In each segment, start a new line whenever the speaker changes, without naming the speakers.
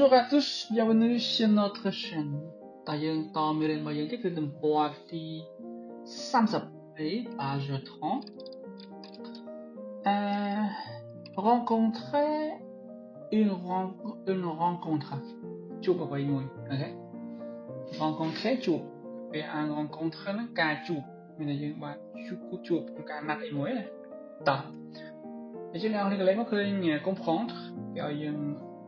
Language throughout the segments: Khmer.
Bonjour à tous, bienvenue sur notre chaîne តើយើងតមេរៀនរបស់យើងទៀតគឺទំព័រទី30 page 30 euh, rencontrer une, ren une rencontre ជួបអ្វីមួយអូខេ rencontrer ជួបពេលអាន rencontre ហ្នឹងការជួបមានតែយើងបានជួបជួបក្នុងការណាត់អីមួយណាតោះអញ្ចឹងអ្នកនរកន្លែងមកឃើញ comprendre គេឲ្យយើង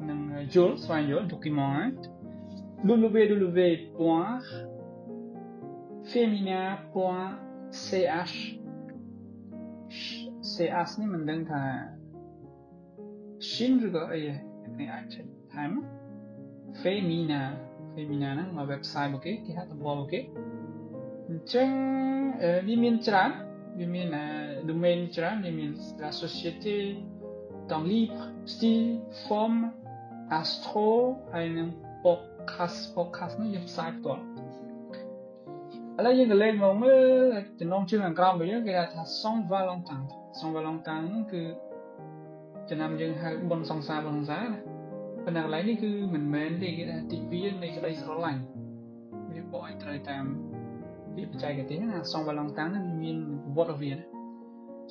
នឹងយល់ស្វែងយល់ document www.femina.ch ch នេះមិនដឹងថា shin ឬក៏អីនេះអាចថែម femina femina ហ្នឹងមក website របស់គេគេហៅតំបន់របស់គេអញ្ចឹងវាមានច្រើនវាមាន domain ច្រើនវាមាន la société dans libre style forme Astro ហើយនឹង podcast podcast នេះយើងផ្សាយផ្ទាល់ឥឡូវយើងក៏លេងមកមើលចំណងជើងខាងក្រោមរបស់យើងគេហៅថា Saint Valentin Saint Valentin ហ្នឹងគឺចំណាំយើងហៅបុណ្យសង្សារបុណ្យសង្សារណាប៉ុន្តែកន្លែងនេះគឺមិនមែនទេគេថាទិវានៃក្តីស្រឡាញ់វាបកឲ្យត្រូវតាមពាក្យបច្ចេកទេសណា Saint Valentin ហ្នឹងមានវត្តរបស់វាណា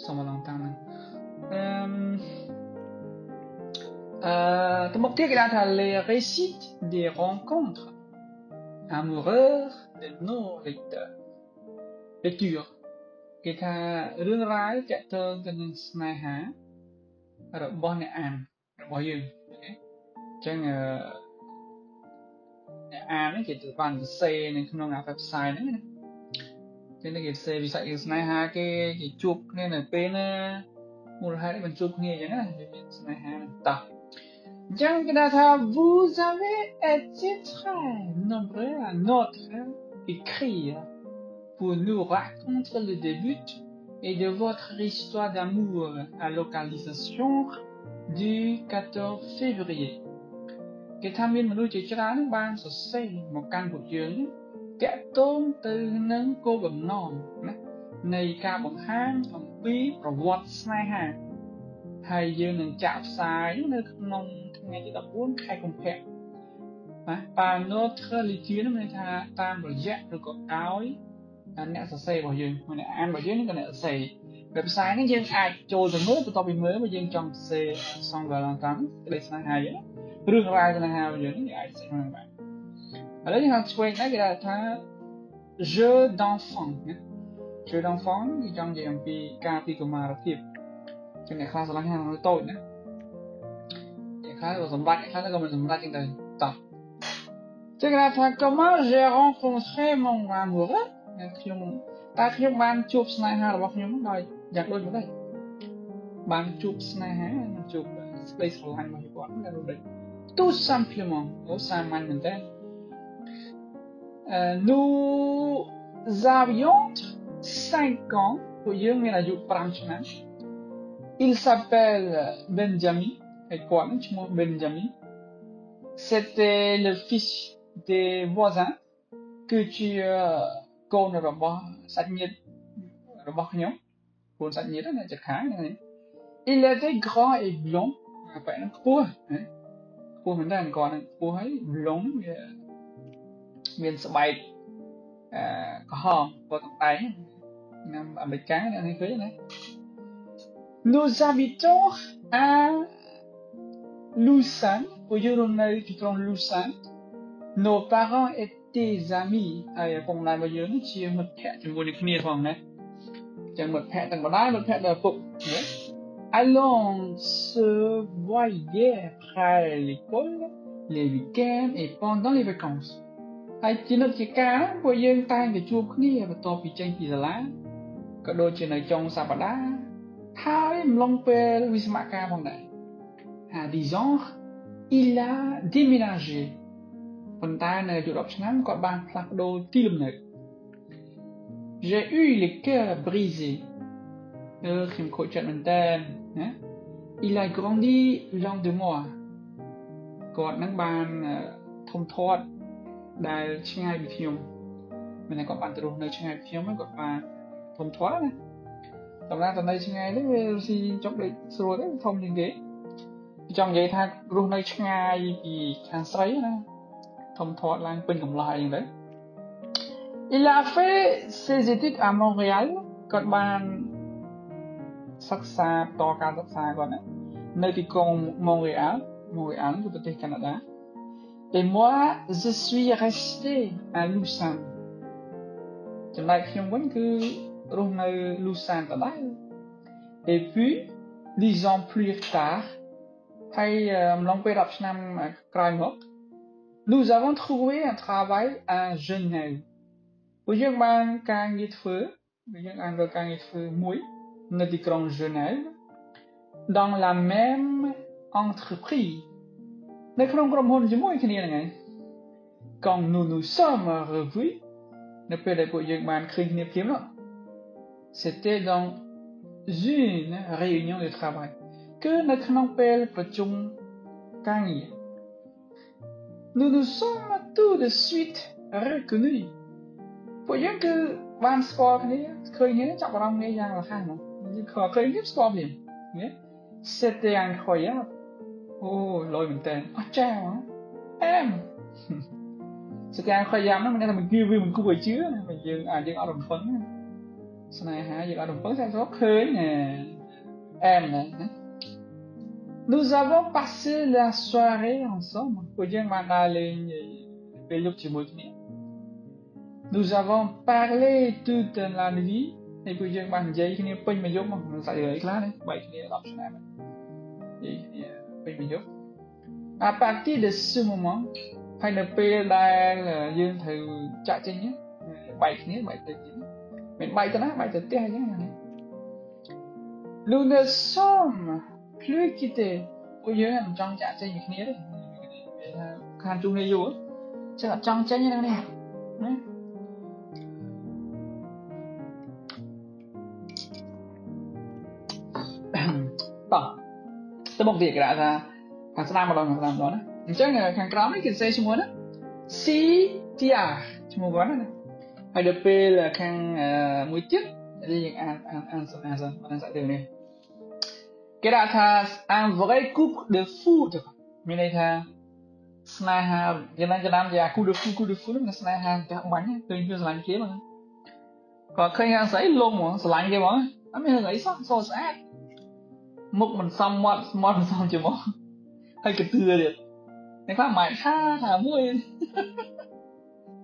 Saint Valentin ហ្នឹងអឺ Euh, comment dire qu'il a les récits des rencontres amoureuses de nos lecteurs lecture គេថារឿងរ៉ាវតកតងទៅនឹងស្នេហារបស់អ្នកអានរបស់យើងអញ្ចឹងអ្នកអាននេះគេទៅបានសរសេរនៅក្នុង website ហ្នឹងណាចឹងគេសរសេរវិស័យស្នេហាគេគេជួបគ្នានៅពេលណាមូលហេតុបញ្ជួបគ្នាអញ្ចឹងណាវាមានស្នេហាហ្នឹងតោះ Janganata, vous avez été très nombreux à notre écrire pour nous raconter le début et de votre histoire d'amour à localisation du 14 février គេថាមានមនុស្សជាច្រើនបានសរសេរមកកាន់ពួកយើងតាក់ទងទៅនឹ ហាញអំពីប្រវត្តិស្នេហាហើយយើងនឹងចាក់ផ្សាយនៅក្នុងថ្ងៃទី14ខែកុម្ភៈណាប៉ា notre lecture នឹងមានថាតាមរយៈឬក៏ដោយអ្នកសរសេររបស់យើងអ្នកអានរបស់យើងក៏អ្នកសរសេរ website នេះយើងអាចចូលទៅមើលបន្ទាប់ពីមើលមកយើងចង់សរសេរ song Valentine ក្តីស្នេហាយើងរឿងរ៉ាវស្នេហារបស់យើងយើងអាចសរសេរបានឥឡូវយើងឆ្វេងដែរគេថា jeu d'enfant ណា jeu d'enfant គេចង់និយាយអំពីការពីកុមារភាព ចឹងអ្នកខ្លះស្រឡាញ់ហាងតូចណាអ្នកខ្លះក៏សម្រាប់អ្នកខ្លះក៏មិនសម្រាប់ចឹងទៅតោះចឹងគេថា comment j'ai rencontré mon amoureux ខ្ញុំតើខ្ញុំបានជួបស្នេហារបស់ខ្ញុំដោយយ៉ាងដូចម្ដេចបានជួបស្នេហាបានជួបស្ដីស្រឡាញ់របស់គាត់យ៉ាងដូចម្ដេច tout simplement អូសាមញ្ញមែនតើ nous avions 5 ans ពួកយើងមានអាយុ5ឆ្នាំ Il s'appelle Benjamin et quoi Benjamin. C'était le fils des voisins que tu connais របស់សាច់ញាតិរបស់ខ្ញុំកូនសាច់ញាតិណាចិត្តខាងហ្នឹង Il était grand et blond បែបហ្នឹងខ្ពស់ខ្ពស់មែនតើគាត់ហ្នឹងខ្ពស់ហើយ blond វាមានស្បែកអឺក្រហមគាត់ទាំងតែងណាំអាមេរិកហ្នឹងឃើញណា Nous habitons à Lausanne, au Yurunai du Tron Lausanne. Nos parents étaient amis ហើយពុកម្ដាយរបស់យើងជាមិត្តភក្តិជាមួយនឹងគ្នាផងណាចឹងមិត្តភក្តិទាំងម្ដាយមិត្តភក្តិដល់ពុក Allons se voyer après l'école les week-ends et pendant les vacances ហើយជានិច្ចកាលពួកយើងតែងតែជួបគ្នាបន្ទាប់ពីចេញពីសាលាក៏ដូចជានៅចុងសប្តាហ៍ ហើយអំឡុងពេលវិស្មការផងដែរអា disons il a déménagé ប៉ុន្តែនៅអាយុ10ឆ្នាំគាត់បានផ្លាស់ប្ដូរទីលំនៅ j'ai eu le cœur brisé អឺខ្ញុំខូចចិត្តមែនតើណា il a grandi loin de moi គាត់នឹងបានធំធាត់ដែលឆ្ងាយពីខ្ញុំមិនតែគាត់បានទៅរស់នៅឆ្ងាយពីខ្ញុំគាត់បានធំធាត់ណា តម្លាតន័យឆ្ងាយនេះវាស៊ីចុកដូចស្រួលទេធំជាងគេចង់និយាយថារស់នៅឆ្ងាយពីខាងស្រីណាធំធាត់ឡើងពេញកម្លោះអីហ្នឹងទៅ Il a fait ses études à Montréal គាត់បានសិក្សាតការសិក្សាគាត់ណានៅទីក្រុង Montréal Montréal គឺប្រទេសកាណាដា Et moi je suis resté à Lausanne ចំណែកខ្ញុំវិញគឺ រស់នៅ Lausanne ដដែល Et puis 10 ans plus tard ហើយអំឡុងពេល10ឆ្នាំក្រោយមក nous avons trouvé un travail à Genève ពួកយើងបានការងារធ្វើពួកយើងបានរកការងារធ្វើមួយនៅទីក្រុង Genève dans la même entreprise នៅក្នុងក្រុមហ៊ុនជាមួយគ្នាហ្នឹងឯង quand nous nous sommes revus នៅពេលដែលពួកយើងបានឃើញគ្នាភ្លាមនោះ c'était dans une réunion de travail គឺនៅក្នុងពេលប្រជុំការងារ nous nous sommes tout de suite reconnus ពួកយើងគឺបានស្គាល់គ្នាឃើញគ្នាចាប់អារម្មណ៍គ្នាយ៉ាងរហ័សមកយើងខឃើញគ្នាស្គាល់គ្នាណា c'était incroyable អូលយមែនតើអស្ចារ្យហ្មងអែមសកាខយ៉ាំហ្នឹងមានតែមកគៀវាមិនគួរឲ្យជឿណាយើងអាចយើងអត់រំពឹង ស្នេហាយើងអត់រំពឹងតែស្គាល់ឃើញអែមណា Nous avons passé la soirée ensemble ពួកយើងបានដើរលេងពេលយប់ជាមួយគ្នា Nous avons parlé toute la nuit ហើយពួកយើងបាននិយាយគ្នាពេញមួយយប់មកសាច់រឿងខ្លះណាបែកគ្នា10ឆ្នាំនិយាយគ្នាពេញមួយយប់ À partir de ce moment ហើយនៅពេលដែលយើងត្រូវចាក់ចេញបែកគ្នាបែកទៅទៀត មិនបែកទៅណាបែកទៅផ្ទះអញ្ចឹងណា Nous ne sommes plus quittés ពួកយើងមិនចង់ចាក់ចេញពីគ្នាទេខានជុំគ្នាយូរចឹងអត់ចង់ចេញហ្នឹងនេះណាតោះទៅមកទៀតគេថាខាងស្ដាំម្ដងខាងស្ដាំម្ដងណាអញ្ចឹងខាងក្រោមនេះគេសរសេរឈ្មោះណា C TR ឈ្មោះគាត់ណា ហើយដល់ពេលខាងមួយទៀតយើងអានអានអានសិនអានសិនអានសាក់ទៅនេះគេដាក់ថា un vrai couple de foudre មានន័យថាស្នេហាយ៉ាងណាក៏តាមជា coup de fou coup de fou នឹងស្នេហាចាស់បាញ់ឃើញវាស្រឡាញ់គេហ្មងគាត់ឃើញយ៉ាងស្អីលងហ្មងស្រឡាញ់គេហ្មងអត់មានរឿងអីសោះសស្អាតមុខមិនសមមាត់មាត់មិនសមច្រមុះហើយកទឿទៀតអ្នកខ្លះមិនថាថាមួយ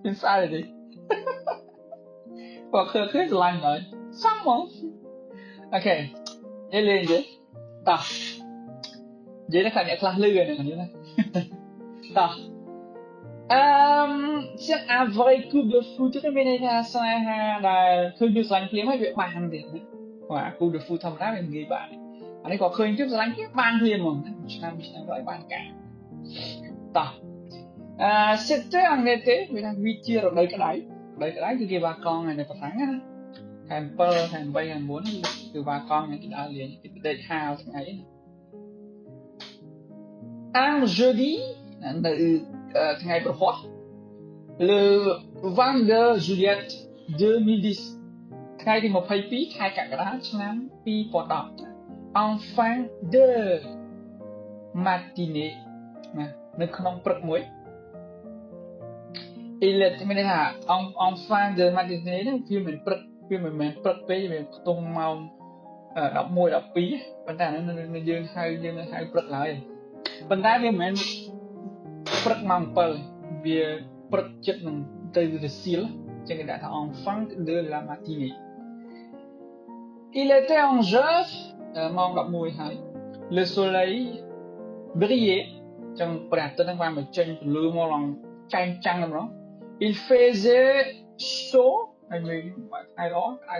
មានស្អាតទេ គាត់ឃើញឃើញស្រឡាញ់ហើយសមហ្មងអូខេនិយាយលេងទេតោះនិយាយថាអ្នកខ្លះលឺហ្នឹងនេះណាតោះអឺមជាអាវ៉ៃគូបហ្វូទៅមានន័យថាស្នេហាដែលឃើញវាស្រឡាញ់ភ្លាមហើយវាបានទៀតណាបាទគូបហ្វូធម្មតាវាងាយបានអានេះក៏ឃើញជិះស្រឡាញ់ភ្លាមបានភ្លាមហ្មងឆ្នាំឆ្នាំក្រោយបានការតោះអឺ c'était en été វាថាវាជារដូវក្តៅរ ដូវក្តៅគឺគេបាកងនៅប្រតាំងណាខែ7ខែ8ខែ9គឺបាកងគេដើរលេងគេដេកហាលថ្ងៃណា un jeudi នៅថ្ងៃប្រហោះ le 22 juillet 2010ថ្ងៃទី22ខែកក្កដាឆ្នាំ2010 en fin de matinée ណានៅក្នុងព្រឹកមួយ il est មានន័យថា en en fin de matinée ហ្នឹងវាមិនព្រឹកវាមិនមែនព្រឹកពេកវាខ្ទង់ម៉ោង11 12ប៉ុន្តែអានឹងយើងហៅយើងហៅព្រឹកឡើយប៉ុន្តែវាមិនមែនព្រឹកម៉ោង7វាព្រឹកចិត្តនឹងទៅរសៀលចឹងគេដាក់ថា en fin de la matinée il était en jeu ម៉ោង11ហើយ le soleil brillait ចឹងព្រះអាទិត្យនឹងបានបញ្ចេញពន្លឺមកឡើងចែងចាំងតែម្ដង il faisait chaud ហើយមានថ្ងៃល្អក្តៅ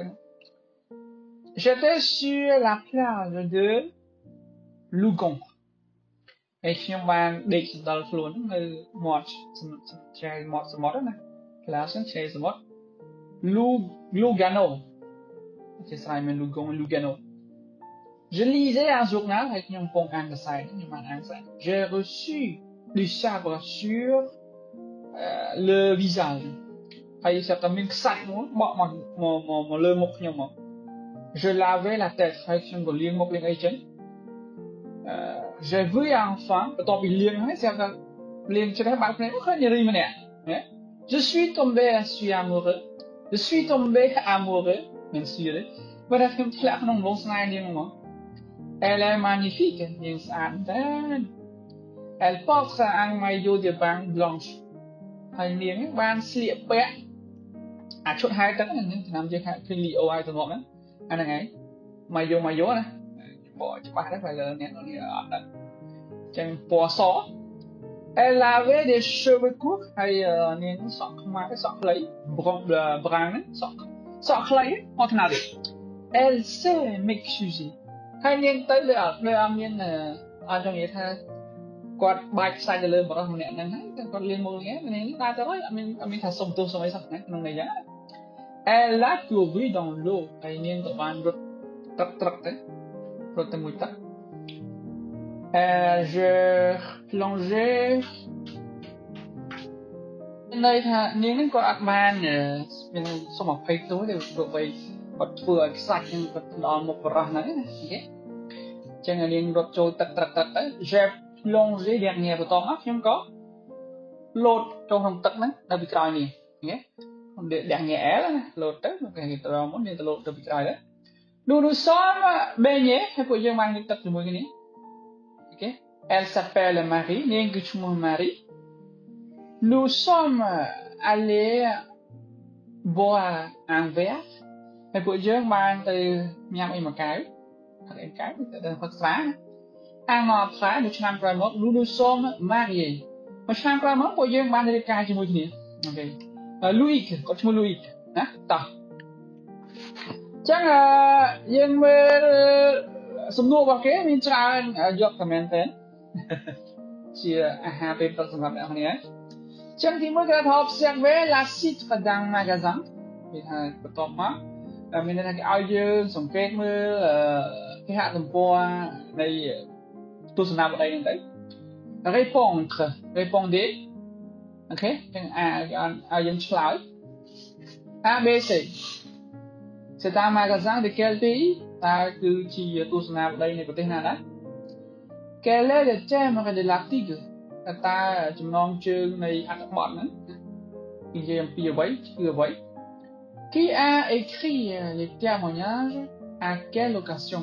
J'étais sur la plage de Lugon ហើយខ្ញុំបានដេកសណ្ដលខ្លួននៅមាត់ឆ្នេរមាត់សមុទ្រណា plage ឆ្នេរសមុទ្រ Lugano ជាស្រ័យមាន Lugon Lugano Je lisais un journal ហើយខ្ញុំកំពុងអានកាសែតខ្ញុំបានអានកាសែត J'ai reçu du sabre sur euh, le visage ហើយស្រាប់តែមានខ្សាច់មួយបក់មកមកមកលើមុខខ្ញុំមក Je lavais la tête ហើយខ្ញុំក៏លាងមុខលាងអីចឹងអឺ j'ai vu un enfant បន្ទាប់ពីលៀងហើយស្រាប់តែលៀងជ្រះបាក់ភ្នែកឃើញនារីម្នាក់ណា Je suis tombé je suis amoureux Je suis tombé amoureux មានសៀទេបើតែខ្ញុំធ្លាក់ក្នុងលងស្នេហ៍នាងហ្មង Elle est magnifique នាងស្អាតតែន Elle porte un maillot de bain blanche ហើយនាងបានស្លៀកពាក់អាឈុតហែទឹកហ្នឹងឆ្នាំយើងហៅឃើញលីអូហើយទៅមកហ្នឹងអាហ្នឹងឯងម៉ាយ៉ូម៉ាយ៉ូណាបកច្បាស់ដែរបើអ្នកនេះអត់ដឹងចឹងពណ៌ស Elle avait des cheveux courts ហើយនាងសក់ខ្មៅសក់ខ្លីប្រងប្រាំងសក់សក់ខ្លីអត់ថ្នាក់ទេ Elle sait m'excuser ហើយនាងទៅលើអត់លើអត់មានអត់ចង់និយាយថា គាត់បាច់ខ្សែទៅលើបរិសុទ្ធម្នាក់ហ្នឹងហើយតែគាត់លៀងមកលៀងនាងដើរទៅហើយអត់មានអត់មានថាសុំទោសសុំអីសោះណាក្នុងន័យហ្នឹង Elle a couru dans l'eau ហើយនាងក៏បានរត់ទឹកត្រឹកទៅរត់ទៅមួយទឹក Euh, je plongeais ន័យថានាងហ្នឹងគាត់អត់បានមានសុំអភ័យទោសទេព្រោះបីគាត់ធ្វើឲ្យខ្សាច់ហ្នឹងគាត់ដល់មុខបរោះហ្នឹងណាអូខេចឹងនាងរត់ចូលទឹកត្រឹកទឹកទៅ je plongé dernier បន្តមកខ្ញុំក៏លោតចូលក្នុងទឹក ហ្នឹងនៅពីក្រោយនេះអូខេ dernier L ណាលោតទៅគេទៅមុននាងទៅលោតទៅពីក្រោយទៅ nous nous sommes baignés ហើយពួកយើងបានងូតទឹកជាមួយគ្នា ok elle s'appelle Marie នាងគឺឈ្មោះ Marie nous sommes allés boire un verre ហើយពួកយើងបានទៅញ៉ាំអីមួយកែវ អត់អីកែវទៅផឹកស្រា un an après មួយឆ្នាំក្រោយមក nous nous sommes mariés មួយឆ្នាំក្រោយមកពួកយើងបានរៀបការជាមួយគ្នាអូខេ Louis គាត់ឈ្មោះ Louis ណាតោះចឹងយើងមើលសំណួររបស់គេមានច្រើនយកតែមែនទេជាអាហារពេលព្រឹកសម្រាប់អ្នកគ្នាចឹងទីមួយគេថា observer la cite dans magasin គេថាបន្ទាប់មកមានន័យថាគេឲ្យយើងសង្កេតមើលគេហទំព័រនៃ ទស្សនាបដីហ្នឹងទៅ répondre répondez អូខេចឹងអាឲ្យយើងឆ្លើយ ABC C'est un magasin de quel pays តើគឺជាទស្សនាបដីនៃប្រទេសណាដែរ Quel est le thème de l'article តើចំណងជើងនៃអត្ថបទហ្នឹងនិយាយអំពីអ្វីគឺអ្វី Qui a écrit les témoignages à quelle occasion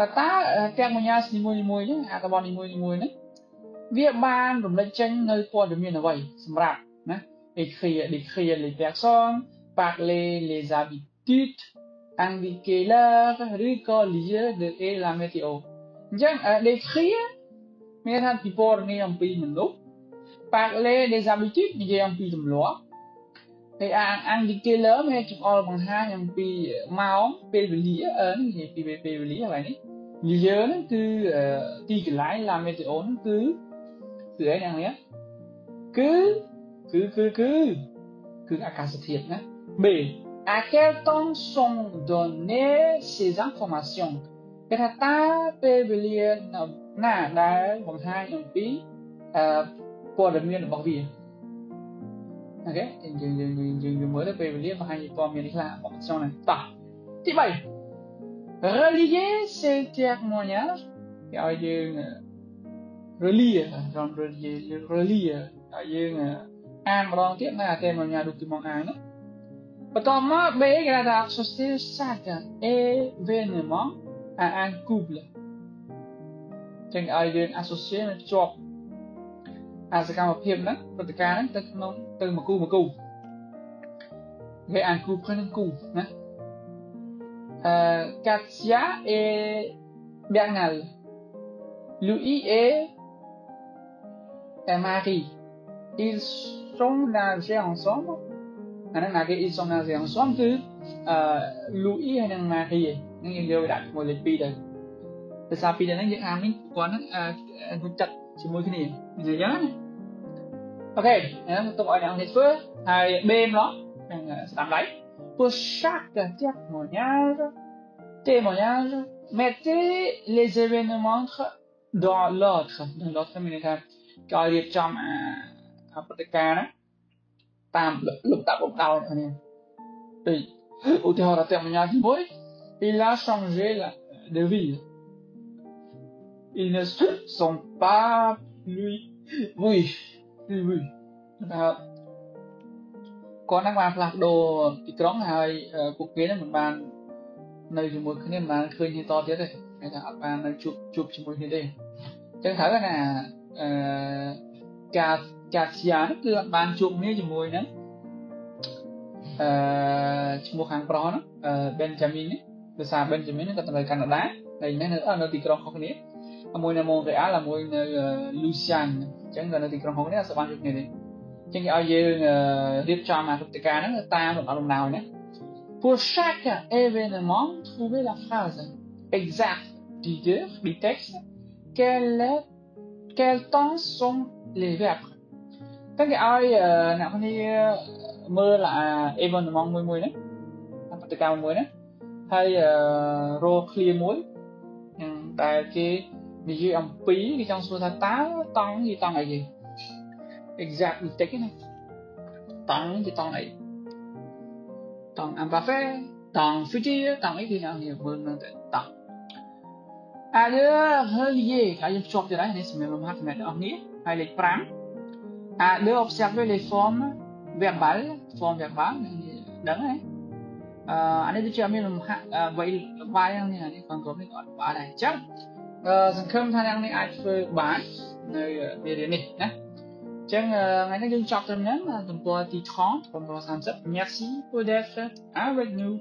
តើតើ témoignage នីមួយៗហ្នឹងអត្ថបទនីមួយៗហ្នឹងវាបានរំលេចចេញនៅព័ត៌មានអ្វីសម្រាប់ណា écrire décrire les personnes parler les habitudes indiquer l'heure ឬក៏ lieu de et la météo អញ្ចឹង décrire មានថាពិពណ៌នាអំពីមនុស្ស parler des habitudes និយាយអំពីទម្លាប់ ហើយ indiquer l'heure មានចង្អុលបង្ហាញអំពីម៉ោងពេលវេលាអឺនិយាយពីពេលវេលាហើយនេះ lieu ហ្នឹងគឺទីកន្លែង la météo ហ្នឹងគឺគឺអីណានេះគឺគឺគឺគឺគឺអាកាសធាតុណា B à quel temps sont données ces informations គេថាតើពេលវេលាណាដែលបង្ហាញអំពីអឺព័ត៌មានរបស់វា អូខេយើងយើងយើងយើងមើលទៅពេលវេលាបង្ហាញព័ត៌មាននេះខ្លះបងចង់ណាតោះទី3 relier ces témoignages គេឲ្យយើង relier រំ relier relier ឲ្យយើងអានម្ដងទៀតនៅអា témoignage ដូចទីមកអានណាបន្ទាប់មក B គេថា associer chaque événement à un couple ចឹងឲ្យយើង associate នឹងជាប់ អាសកម្មភាពហ្នឹងព្រឹត្តិការណ៍ហ្នឹងទៅក្នុងទៅមួយគូមួយគូគេអានគូព្រឹងគូណាអឺ Katia et Bernal Louis et Marie ils sont nagés ensemble អាហ្នឹងណាគេ ils sont nagés ensemble គឺអឺ Louis ហើយនិង Marie ហ្នឹងយើងយកដាក់មួយលេខ2ទៅភាសាពីរហ្នឹងយើងអាននេះគាត់ហ្នឹងអឺទឹកជាមួយគ្នាអញ្ចឹងណា អូខេហ្នឹងទុកឲ្យអ្នកនេះធ្វើហើយបេមឡោះនឹងស្ដាំដៃ pour chaque témoignage témoignage mettez les événements dans l'autre dans l'autre មានន័យថាគេរៀបចំអាព្រឹត្តិការណ៍ណាតាមលំដាប់លំដោយគ្នាដូចឧទាហរណ៍ témoignage មួយ il a changé la, de vie ils ne sont pas lui oui oui oui គាត់ហ្នឹងបានផ្លាស់ប្ដូរទីក្រុងហើយពួកគេហ្នឹងមិនបាននៅជាមួយគ្នាមិនបានឃើញគ្នាតទៀតទេគេថាអត់បាននៅជួបជួបជាមួយគ្នាទេអញ្ចឹងត្រូវណាអឺកាកាសៀនគឺអត់បានជួបគ្នាជាមួយហ្នឹងអឺឈ្មោះខាងប្រុសហ្នឹងអឺ Benjamin នេះភាសា Benjamin ហ្នឹងគាត់ទៅនៅកាណាដាហើយនេះនៅនៅទីក្រុងខុសគ្នា មួយនៅ Montreal ហើយមួយនៅ Lucian អញ្ចឹងគាត់នៅទីក្រុងខុសគ្នាអត់សូវបានជួបគ្នាទេចឹងគេឲ្យយើងរៀបចំអាព្រឹត្តិការណ៍ហ្នឹងតាមលំដាប់លំដោយណា Pour chaque événement, trouvez la phrase exacte du, du texte. Quel, est, quel temps sont les verbes តែគេឲ្យអ្នកគ្នាមើលអា événement មួយមួយហ្នឹងព្រឹត្តិការណ៍មួយហ្នឹងហើយរក clear មួយដែលគេ និយាយអំពីគេចង់សួរថាតើតង់និយាយតង់អីគេ exact mình tích này tặng thì tặng ấy tặng ăn cà phê tặng phi chi tặng ấy thì nào nhiều hơn là tặng à đứa hơi gì cả những chọc thì đấy nên mình làm hát mẹ ở nghĩa hay lịch pram à đứa observer les formes verbales forme verbal đấng ấy à anh ấy cho mình làm hát vậy vai anh này còn có mình gọi bài này chắc សង្ឃឹមថាអ្នកនេះអាចធ្វើបាននៅមេរៀននេះណាចឹងថ្ងៃនេះយើងចប់ត្រឹមហ្នឹងទំព័រទី30ទំព័រ30 Merci pour d'être avec nous